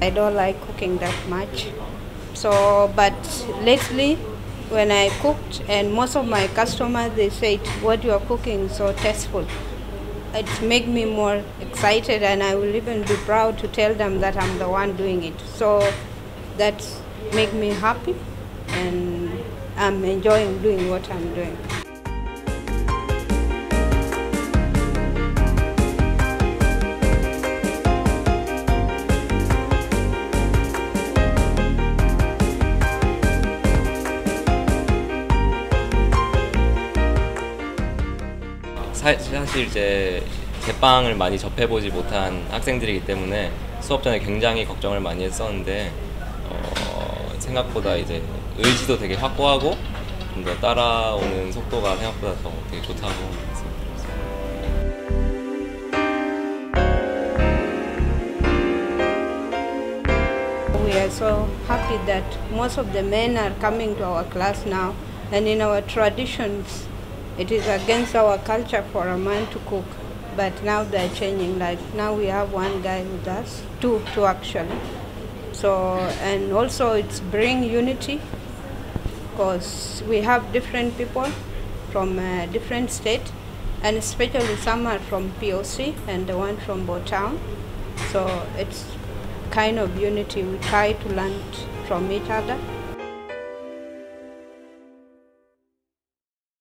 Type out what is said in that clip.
I don't like cooking that much. So, but lately, when I cooked, and most of my customers they said, "What you are cooking is so tasteful." It make me more excited, and I will even be proud to tell them that I'm the one doing it. So, that make me happy, and I'm enjoying doing what I'm doing. 사, 사실 이제 제빵을 많이 접해보지 못한 학생들이기 때문에 수업 전에 굉장히 걱정을 많이 했었는데 어, 생각보다 이제 의지도 되게 확고하고 좀더 따라오는 속도가 생각보다 더 되게 좋다고 are so happy that most of the men are coming to our class now, and in our traditions, it is against our culture for a man to cook. But now they're changing. Like now we have one guy with us, two, two actually. So and also it's bring unity because we have different people from uh, different state, and especially some are from POC and the one from Bor town. So it's kind of unity. We try to learn from each other